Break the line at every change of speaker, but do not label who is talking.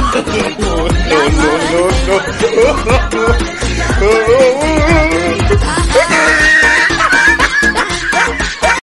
no, no, no, no.